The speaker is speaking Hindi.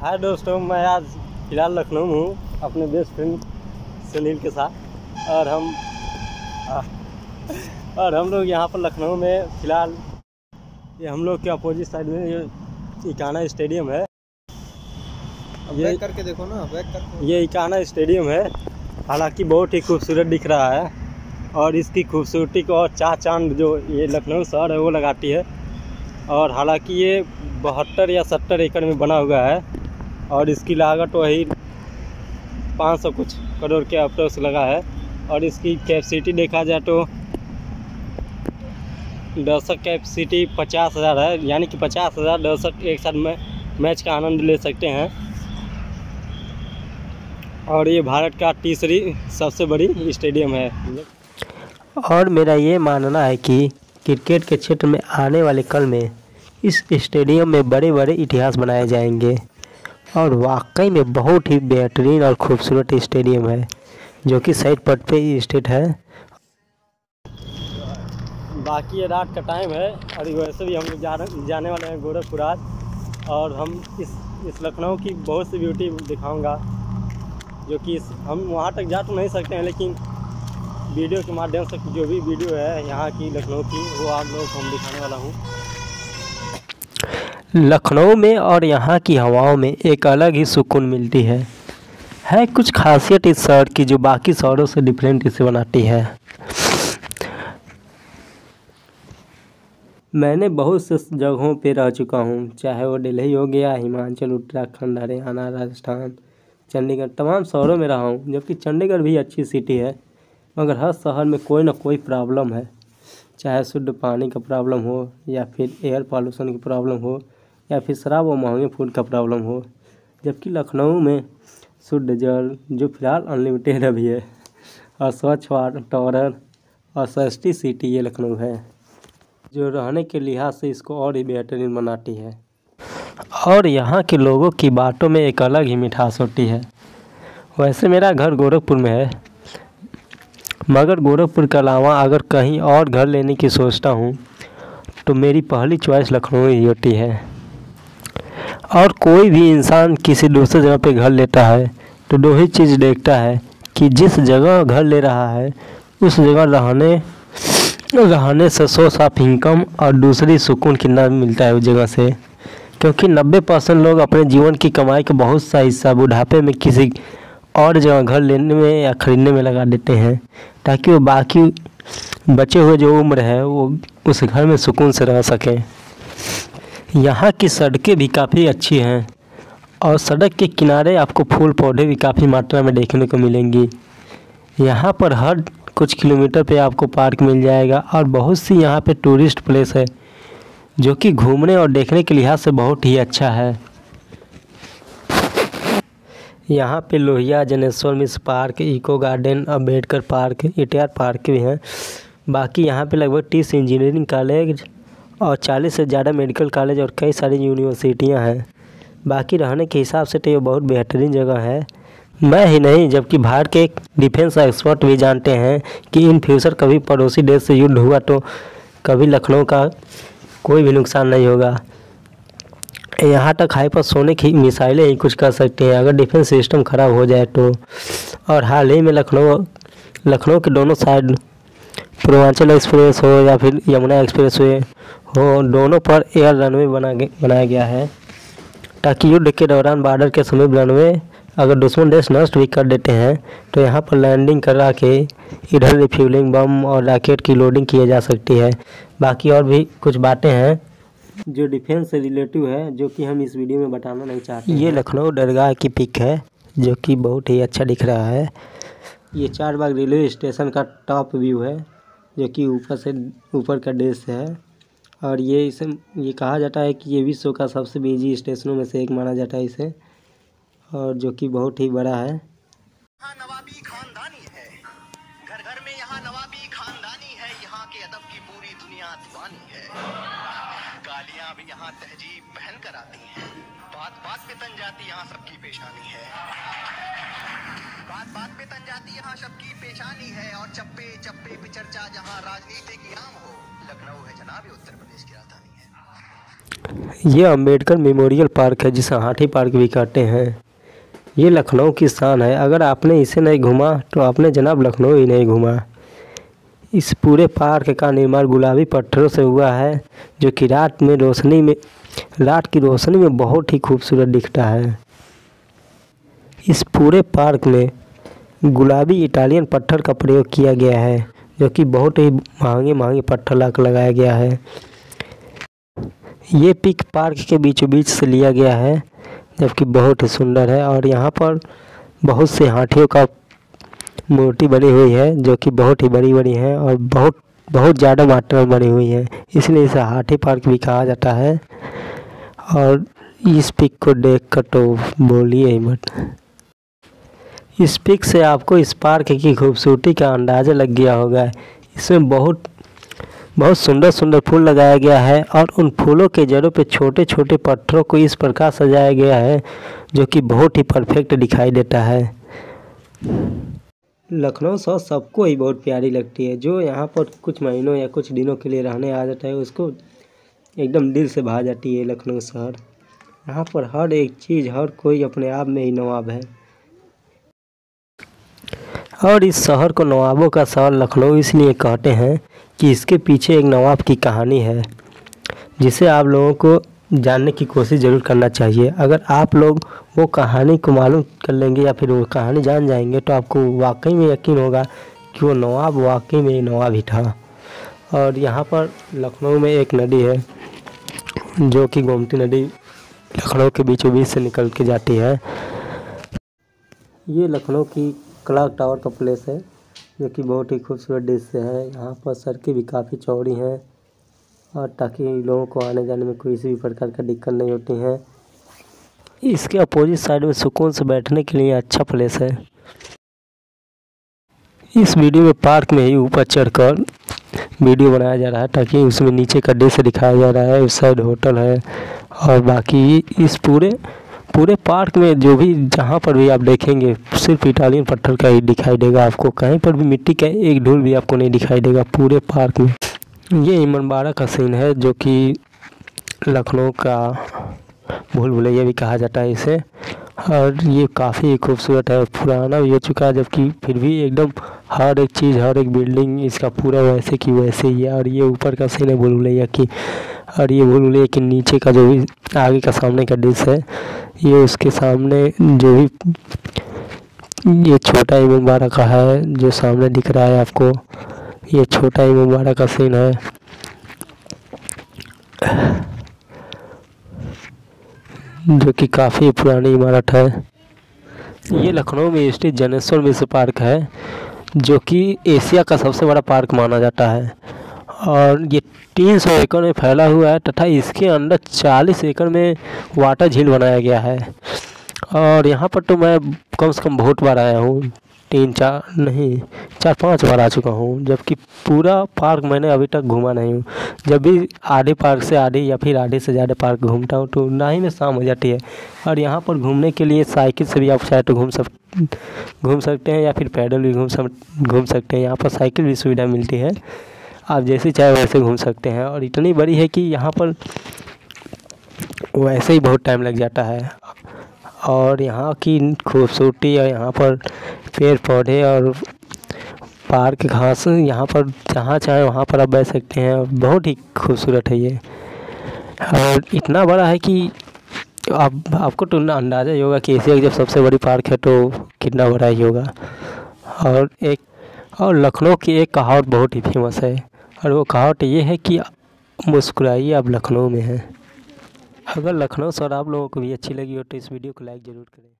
हाय दोस्तों मैं आज फ़िलहाल लखनऊ में हूँ अपने बेस्ट फ्रेंड सुनील के साथ। और हम आ, और हम लोग यहाँ पर लखनऊ में फ़िलहाल ये हम लोग के अपोजिट साइड में ये इकाना स्टेडियम है। अब ये- बैक करके देखो ना बैक करके ये इकाना स्टेडियम है। हालाँकि बहुत ही खूबसूरत दिख रहा है। और इसकी खूबसूरती को और चार चाँद जो ये लखनऊ शहर है वो लगाती है। और हालाँकि ये बहत्तर या सत्तर एकड़ में बना हुआ है। और इसकी लागत वही पाँच सौ कुछ करोड़ के अप्रोक्स लगा है। और इसकी कैपेसिटी देखा जाए तो दर्शक कैपेसिटी पचास हज़ार है, यानी कि पचास हज़ार दर्शक एक साथ में मैच का आनंद ले सकते हैं। और ये भारत का तीसरी सबसे बड़ी स्टेडियम है। और मेरा ये मानना है कि क्रिकेट के क्षेत्र में आने वाले कल में इस स्टेडियम में बड़े बड़े इतिहास बनाए जाएँगे। और वाकई में बहुत ही बेहतरीन और खूबसूरत स्टेडियम है, जो कि साइड पट पे ही स्थित है। बाकी ये रात का टाइम है, और वैसे भी हम लोग जाने वाले हैं गोरखपुर आज और हम इस इस लखनऊ की बहुत सी ब्यूटी दिखाऊँगा, जो कि हम वहाँ तक जा तो नहीं सकते हैं, लेकिन वीडियो के माध्यम से जो भी वीडियो है यहाँ की, लखनऊ की, वो आप लोगों को हम दिखाने वाला हूँ। लखनऊ में और यहाँ की हवाओं में एक अलग ही सुकून मिलती है। है कुछ खासियत इस शहर की जो बाकी शहरों से डिफरेंट इसे बनाती है। मैंने बहुत से जगहों पे रह चुका हूँ, चाहे वो दिल्ली हो गया, हिमाचल, उत्तराखंड, हरियाणा, राजस्थान, चंडीगढ़, तमाम शहरों में रहा हूँ, जबकि चंडीगढ़ भी अच्छी सिटी है, मगर हर शहर में कोई ना कोई प्रॉब्लम है। चाहे शुद्ध पानी का प्रॉब्लम हो या फिर एयर पॉल्यूशन की प्रॉब्लम हो या फिर शराब और महँगे फ़ूड का प्रॉब्लम हो। जबकि लखनऊ में शुद्ध जल, जो फ़िलहाल अनलिमिटेड अभी है और स्वच्छ वातावरण और सस्ती सिटी ये लखनऊ है, जो रहने के लिहाज से इसको और ही बेहतरीन बनाती है। और यहाँ के लोगों की बातों में एक अलग ही मिठास होती है। वैसे मेरा घर गोरखपुर में है, मगर गोरखपुर के अलावा अगर कहीं और घर लेने की सोचता हूँ तो मेरी पहली चॉइस लखनऊ ही होती है। और कोई भी इंसान किसी दूसरे जगह पे घर लेता है तो दो ही चीज़ देखता है कि जिस जगह घर ले रहा है, उस जगह रहने रहने से सोर्स ऑफ़ इनकम और दूसरी सुकून कितना मिलता है उस जगह से। क्योंकि नब्बे परसेंट लोग अपने जीवन की कमाई का बहुत सा हिस्सा बुढ़ापे में किसी और जगह घर लेने में या ख़रीदने में लगा देते हैं, ताकि वो बाकी बचे हुए जो उम्र है, वो उस घर में सुकून से रह सकें। यहाँ की सड़कें भी काफ़ी अच्छी हैं और सड़क के किनारे आपको फूल पौधे भी काफ़ी मात्रा में देखने को मिलेंगी। यहाँ पर हर कुछ किलोमीटर पे आपको पार्क मिल जाएगा और बहुत सी यहाँ पे टूरिस्ट प्लेस है, जो कि घूमने और देखने के लिहाज से बहुत ही अच्छा है। यहाँ पे Lohia, Janeshwar Mishra park, eco garden, Ambedkar park इटियार park भी हैं। बाकी यहाँ पे लगभग तीस इंजीनियरिंग कॉलेज और चालीस से ज़्यादा मेडिकल कॉलेज और कई सारी यूनिवर्सिटियाँ हैं। बाकी रहने के हिसाब से तो ये बहुत बेहतरीन जगह है। मैं ही नहीं, जबकि भारत के डिफेंस एक्सपर्ट भी जानते हैं कि इन फ्यूचर कभी पड़ोसी देश से युद्ध हुआ तो कभी लखनऊ का कोई भी नुकसान नहीं होगा। यहाँ तक हाइपरसोनिक ही मिसाइलें ही कुछ कर सकते हैं। अगर डिफेंस सिस्टम ख़राब हो जाए तो। और हाल ही में लखनऊ लखनऊ के दोनों साइड पूर्वांचल एक्सप्रेस हो या फिर यमुना एक्सप्रेस वे हो, दोनों पर एयर रनवे बना बनाया गया है। ताकि युद्ध के दौरान बॉर्डर के समीप रनवे अगर दुश्मन देश नष्ट भी कर देते हैं तो यहाँ पर लैंडिंग करा के इधर रिफ्यूलिंग बम और रॉकेट की लोडिंग की जा सकती है। बाकी और भी कुछ बातें हैं जो डिफेंस से रिलेटिव है, जो कि हम इस वीडियो में बताना नहीं चाहते ये लखनऊ दरगाह की पिक है, जो कि बहुत ही अच्छा दिख रहा है। ये चार बाग रेलवे स्टेशन का टॉप व्यू है, जो कि ऊपर से, ऊपर का दृश्य है। और ये इसे, ये कहा जाता है कि ये विश्व का सबसे बिज़ी स्टेशनों में से एक माना जाता है इसे, और जो कि बहुत ही बड़ा है। नवाबी खानदानी है। घर घर में यहाँ नवाबी खानदानी है। यहाँ के अदब की पूरी दुनिया दीवानी है। गालियाँ भी यहाँ तहजीब पहन कर आती हैं। बात बात पे तन जाती यहाँ सबकी पेशानी है। बात बात पे तन जाती यहाँ सबकी पेशानी है। और चप्पे चप्पे पे चर्चा जहाँ राजनीति की आम हो लखनऊ है। जनाब, ये उत्तर प्रदेश की राजधानी है। ये अंबेडकर मेमोरियल पार्क है, जिसे हाथी पार्क भी कहते हैं। ये लखनऊ की शान है। अगर आपने इसे नहीं घूमा तो आपने जनाब लखनऊ ही नहीं घूमा। इस पूरे पार्क का निर्माण गुलाबी पत्थरों से हुआ है, जो कि रात में रोशनी में, रात की रोशनी में बहुत ही खूबसूरत दिखता है। इस पूरे पार्क में गुलाबी इटालियन पत्थर का प्रयोग किया गया है। जो कि बहुत ही महँगे महँगे पत्थर ला लगाया गया है। ये पिक पार्क के बीचों बीच से लिया गया है, जबकि बहुत ही सुंदर है और यहाँ पर बहुत से हाथियों का मूर्ति बनी हुई है, जो कि बहुत ही बड़ी बड़ी है और बहुत बहुत ज़्यादा मात्रा में बनी हुई है। इसलिए इसे हाथी पार्क भी कहा जाता है। और इस पिक को देख कर तो बोलिए मत। इस पिक से आपको इस पार्क की खूबसूरती का अंदाज़ा लग गया होगा। इसमें बहुत बहुत सुंदर सुंदर फूल लगाया गया है और उन फूलों के जड़ों पे छोटे छोटे पत्थरों को इस प्रकार सजाया गया है, जो कि बहुत ही परफेक्ट दिखाई देता है। लखनऊ शहर सबको ही बहुत प्यारी लगती है। जो यहाँ पर कुछ महीनों या कुछ दिनों के लिए रहने आ जाता है, उसको एकदम दिल से भा जाती है लखनऊ शहर। यहाँ पर हर एक चीज़, हर कोई अपने आप में ही नवाब है। और इस शहर को नवाबों का शहर लखनऊ इसलिए कहते हैं कि इसके पीछे एक नवाब की कहानी है, जिसे आप लोगों को जानने की कोशिश ज़रूर करना चाहिए। अगर आप लोग वो कहानी को मालूम कर लेंगे या फिर वो कहानी जान जाएँगे तो आपको वाकई में यकीन होगा कि वो नवाब वाकई में नवाब ही था। और यहाँ पर लखनऊ में एक नदी है, जो कि गोमती नदी लखनऊ के बीचों बीच से निकल के जाती है। ये लखनऊ की क्लाक टावर का प्लेस है, जो कि बहुत ही खूबसूरत दृश्य है। यहाँ पर सड़कें भी काफ़ी चौड़ी हैं और ताकि लोगों को आने जाने में किसी भी प्रकार का दिक्कत नहीं होती है। इसके अपोजिट साइड में सुकून से बैठने के लिए अच्छा प्लेस है। इस वीडियो में पार्क में ही ऊपर चढ़कर वीडियो बनाया जा रहा है, ताकि उसमें नीचे का दृश्य दिखाया जा रहा है। उस साइड होटल है और बाकी इस पूरे पूरे पार्क में जो भी जहाँ पर भी आप देखेंगे, सिर्फ़ इटालियन पत्थर का ही दिखाई देगा आपको। कहीं पर भी मिट्टी का एक ढूल भी आपको नहीं दिखाई देगा पूरे पार्क में। ये इमनबाड़ा का सीन है जो कि लखनऊ का भूल भुलैया भी कहा जाता है इसे। और ये काफ़ी खूबसूरत है पुराना भी हो चुका है, जबकि फिर भी एकदम हर एक चीज़, हर एक बिल्डिंग इसका पूरा वैसे की वैसे ही है। और ये ऊपर का सीन है भूल भुलैया की। और ये भूल भुलैया के नीचे का जो भी आगे का सामने का डिश है, ये उसके सामने जो भी ये छोटा ही मुबारक का है, जो सामने दिख रहा है आपको। ये छोटा ही मुबारक का सीन है। जो कि काफ़ी पुरानी इमारत है। ये लखनऊ में स्थित जनेश्वर मिश्र पार्क है, जो कि एशिया का सबसे बड़ा पार्क माना जाता है। और ये तीन सौ एकड़ में फैला हुआ है तथा इसके अंदर चालीस एकड़ में वाटर झील बनाया गया है। और यहाँ पर तो मैं कम से कम बहुत बार आया हूँ। तीन चार, नहीं, चार पाँच बार आ चुका हूँ, जबकि पूरा पार्क मैंने अभी तक घूमा नहीं हूँ। जब भी आधे पार्क से आधे या फिर आधे से ज़्यादा पार्क घूमता हूँ तो ना ही में शाम हो जाती है। और यहाँ पर घूमने के लिए साइकिल से भी आप चाहे तो घूम सक, घूम सकते हैं या फिर पैदल भी घूम सक, घूम सकते हैं। यहाँ पर साइकिल भी सुविधा मिलती है। आप जैसे चाहे वैसे घूम सकते हैं। और इतनी बड़ी है कि यहाँ पर वैसे ही बहुत टाइम लग जाता है। और यहाँ की खूबसूरती और यहाँ पर पेड़ पौधे और पार्क घास यहाँ पर जहाँ चाहे वहाँ पर आप बैठ सकते हैं। बहुत ही खूबसूरत है ये। और इतना बड़ा है कि आप, आपको तो अंदाज़ा ही होगा कि एशिया जब सबसे बड़ी पार्क है तो कितना बड़ा ही होगा। और एक, और लखनऊ की एक कहावत बहुत ही फ़ेमस है। और वो कहावत ये है कि मुस्कुराइए, आप लखनऊ में हैं। अगर लखनऊ सर आप लोगों को भी अच्छी लगी हो तो इस वीडियो को लाइक ज़रूर करें।